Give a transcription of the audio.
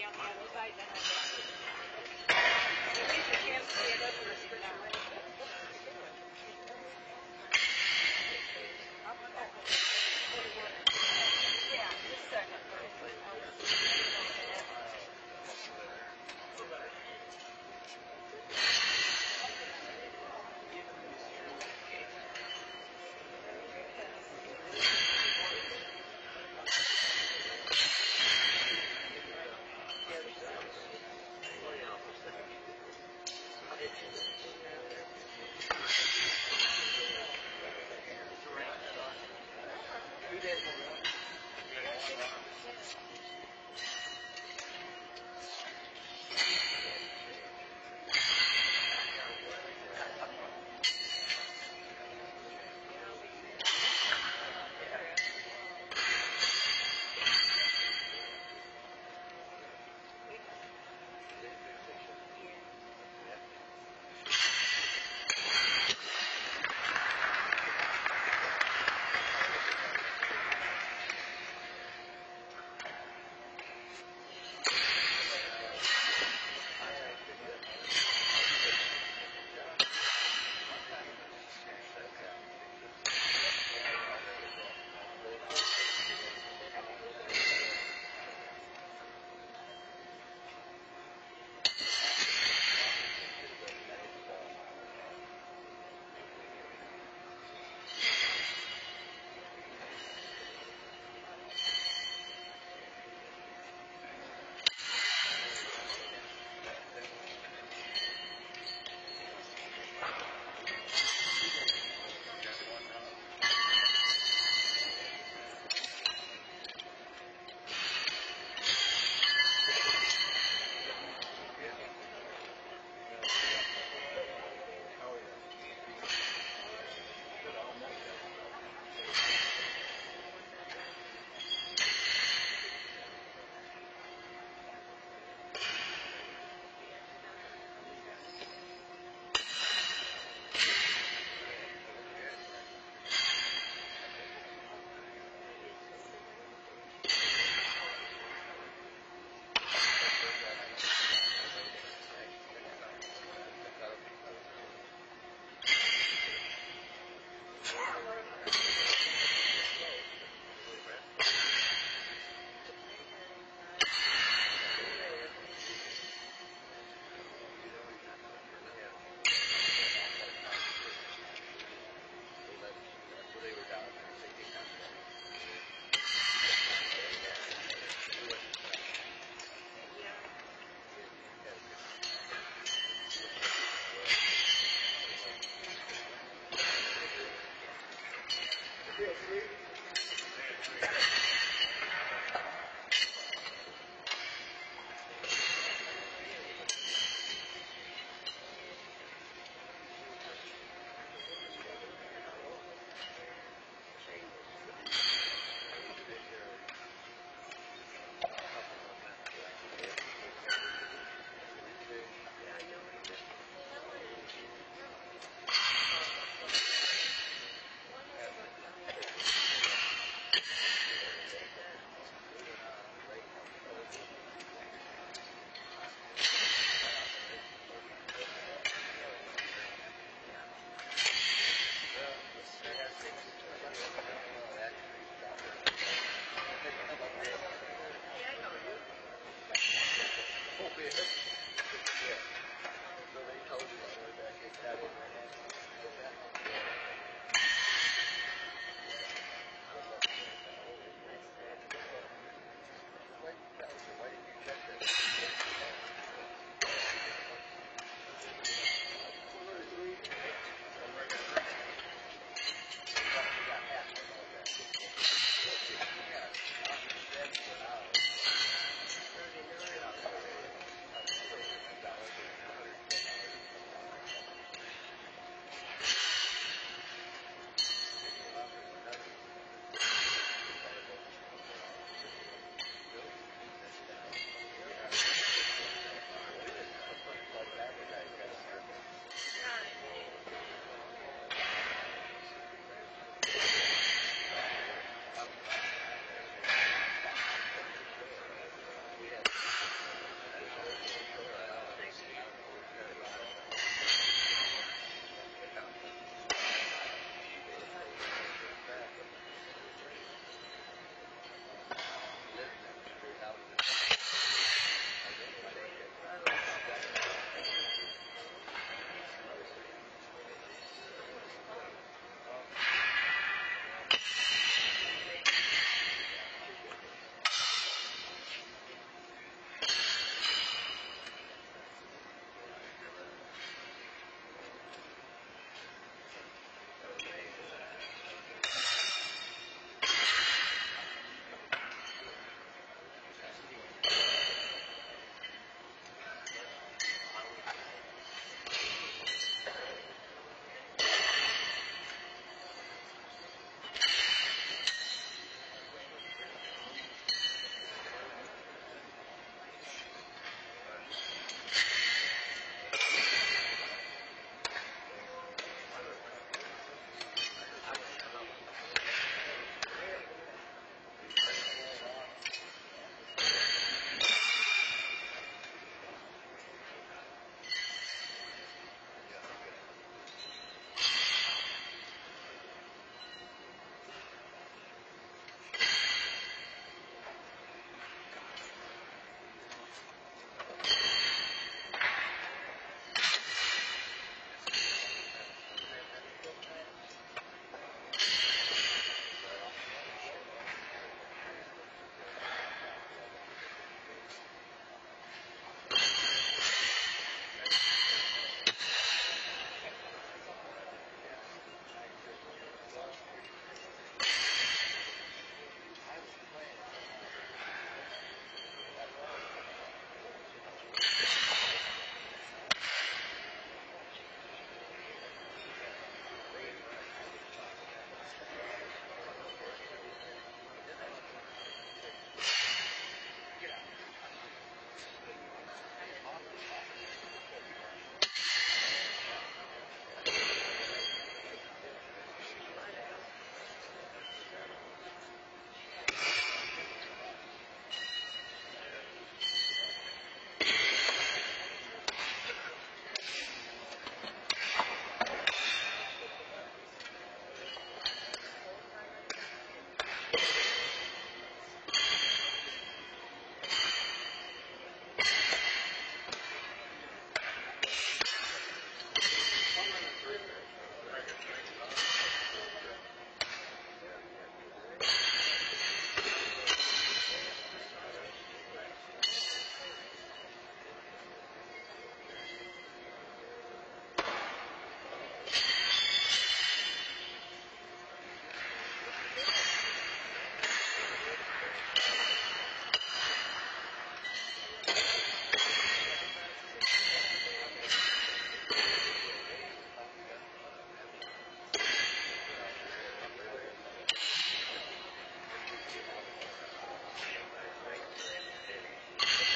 Yeah, I'm going to go back to the next one.